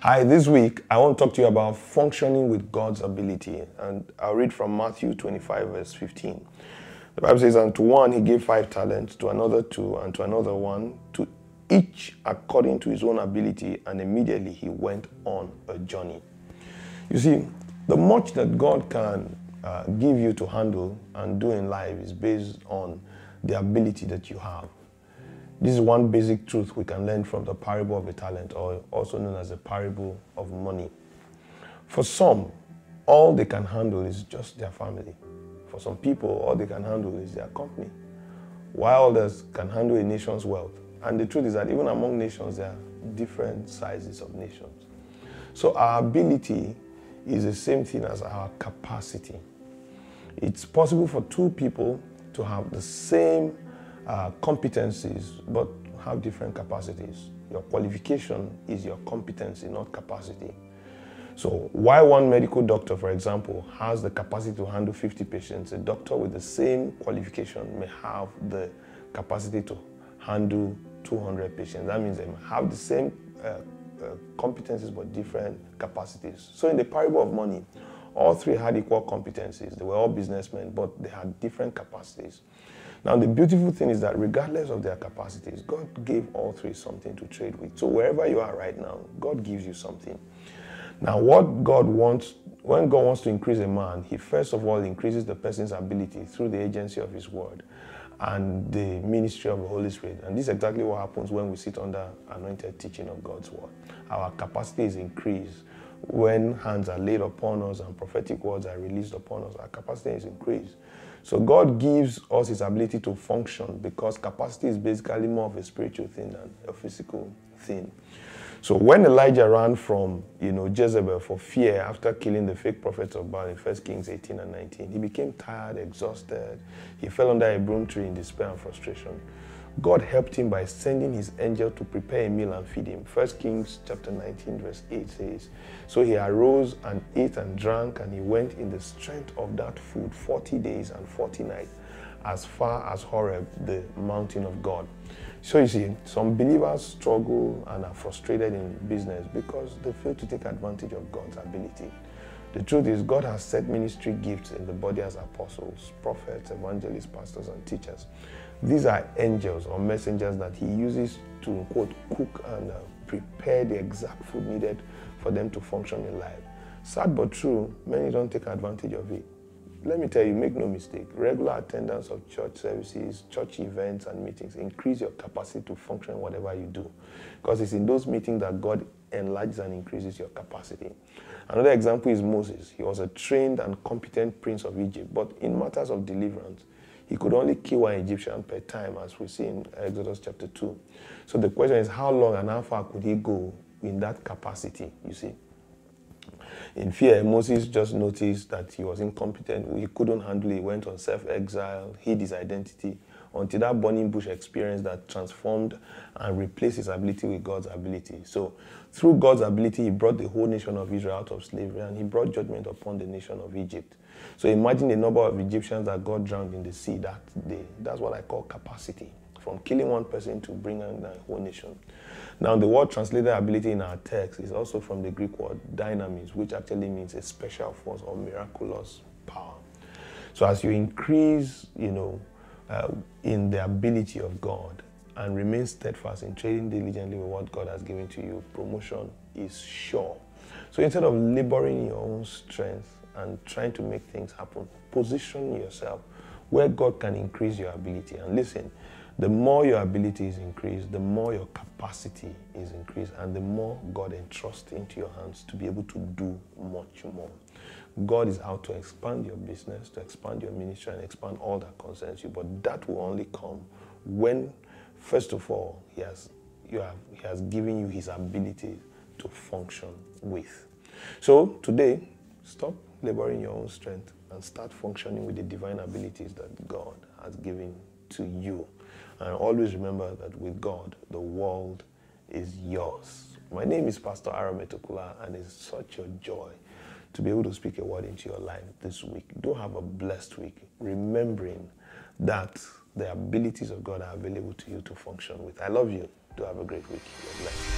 Hi, this week I want to talk to you about functioning with God's ability. And I'll read from Matthew 25, verse 15. The Bible says, And to one he gave five talents, to another two, and to another one, to each according to his own ability, and immediately he went on a journey. You see, the much that God can uh, give you to handle and do in life is based on the ability that you have. This is one basic truth we can learn from the parable of the talent, or also known as the parable of money. For some, all they can handle is just their family. For some people, all they can handle is their company, while others can handle a nation's wealth. And the truth is that even among nations, there are different sizes of nations. So our ability is the same thing as our capacity. It's possible for two people to have the same uh, competencies but have different capacities. Your qualification is your competency, not capacity. So, why one medical doctor, for example, has the capacity to handle 50 patients, a doctor with the same qualification may have the capacity to handle 200 patients. That means they have the same uh, uh, competencies but different capacities. So, in the parable of money, all three had equal competencies. They were all businessmen, but they had different capacities. Now, the beautiful thing is that regardless of their capacities, God gave all three something to trade with. So, wherever you are right now, God gives you something. Now, what God wants, when God wants to increase a man, He first of all increases the person's ability through the agency of His word and the ministry of the Holy Spirit. And this is exactly what happens when we sit under anointed teaching of God's word. Our capacity is increased when hands are laid upon us and prophetic words are released upon us. Our capacity is increased. So God gives us his ability to function because capacity is basically more of a spiritual thing than a physical thing. So when Elijah ran from, you know, Jezebel for fear after killing the fake prophets of Baal in 1 Kings 18 and 19, he became tired, exhausted. He fell under a broom tree in despair and frustration. God helped him by sending his angel to prepare a meal and feed him. 1 Kings chapter 19 verse 8 says, So he arose and ate and drank and he went in the strength of that food 40 days and 40 nights as far as Horeb, the mountain of God. So you see, some believers struggle and are frustrated in business because they fail to take advantage of God's ability. The truth is, God has set ministry gifts in the body as apostles, prophets, evangelists, pastors, and teachers. These are angels or messengers that he uses to, quote, cook and uh, prepare the exact food needed for them to function in life. Sad but true, many don't take advantage of it. Let me tell you, make no mistake, regular attendance of church services, church events, and meetings increase your capacity to function in whatever you do. Because it's in those meetings that God enlarges and increases your capacity. Another example is Moses. He was a trained and competent prince of Egypt, but in matters of deliverance, he could only kill one Egyptian per time, as we see in Exodus chapter 2. So the question is, how long and how far could he go in that capacity, you see? In fear, Moses just noticed that he was incompetent. He couldn't handle it. Went on self exile, hid his identity until that burning bush experience that transformed and replaced his ability with God's ability. So, through God's ability, he brought the whole nation of Israel out of slavery and he brought judgment upon the nation of Egypt. So, imagine the number of Egyptians that God drowned in the sea that day. That's what I call capacity from killing one person to bring in the whole nation. Now, the word translated ability in our text is also from the Greek word dynamis, which actually means a special force or miraculous power. So, as you increase, you know, uh, in the ability of God and remain steadfast in trading diligently with what God has given to you, promotion is sure. So instead of laboring your own strength and trying to make things happen, position yourself where God can increase your ability. And listen, the more your ability is increased, the more your capacity is increased, and the more God entrusts into your hands to be able to do much more. God is out to expand your business, to expand your ministry, and expand all that concerns you. But that will only come when, first of all, He has, you have, he has given you His ability to function with. So today, stop laboring your own strength and start functioning with the divine abilities that God has given to you. And always remember that with God, the world is yours. My name is Pastor Arome Tokula, and it's such a joy to be able to speak a word into your life this week. Do have a blessed week, remembering that the abilities of God are available to you to function with. I love you. Do have a great week. You're blessed.